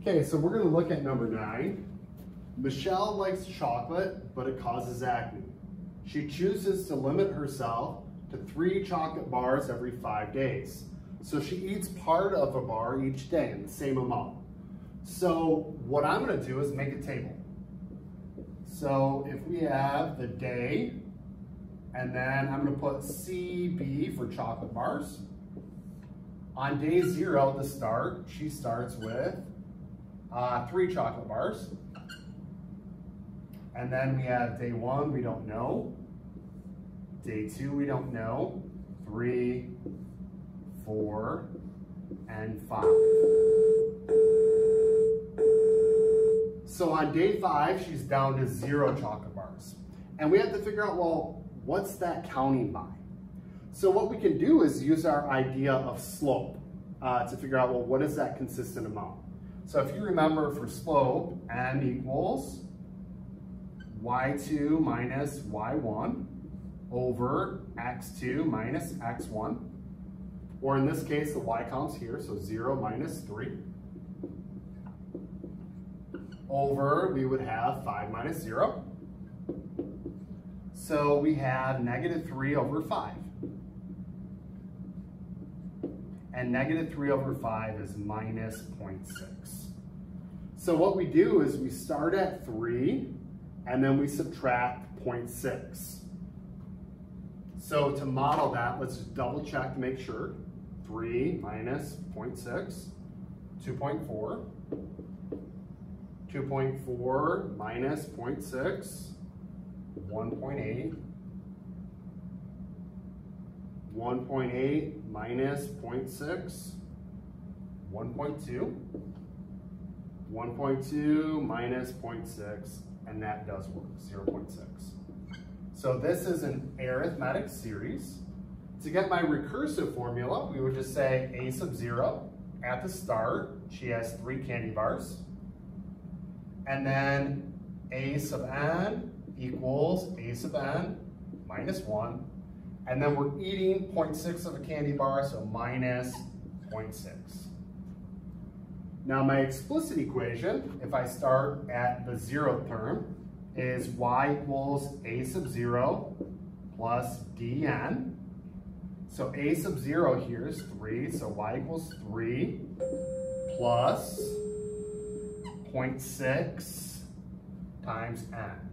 Okay, so we're gonna look at number nine. Michelle likes chocolate, but it causes acne. She chooses to limit herself to three chocolate bars every five days. So she eats part of a bar each day in the same amount. So what I'm gonna do is make a table. So if we have the day, and then I'm gonna put CB for chocolate bars. On day zero, the start, she starts with uh, three chocolate bars. And then we have day one, we don't know. Day two, we don't know. Three, four, and five. So on day five, she's down to zero chocolate bars. And we have to figure out, well, what's that counting by? So what we can do is use our idea of slope uh, to figure out, well, what is that consistent amount? So if you remember for slope, m equals y2 minus y1 over x2 minus x1. Or in this case, the y counts here, so 0 minus 3. Over, we would have 5 minus 0. So we have negative 3 over 5. And negative 3 over 5 is minus 0.6. So what we do is we start at 3, and then we subtract 0.6. So to model that, let's double check to make sure. 3 minus 0.6, 2.4. 2.4 minus 0.6, 1.8. 1.8 minus 0.6, 1.2. 1.2 minus 0.6, and that does work, 0.6. So this is an arithmetic series. To get my recursive formula, we would just say a sub 0 at the start, she has three candy bars. And then a sub n equals a sub n minus 1. And then we're eating 0.6 of a candy bar, so minus 0.6. Now my explicit equation, if I start at the zeroth term, is y equals a sub 0 plus dn. So a sub 0 here is 3, so y equals 3 plus 0.6 times n.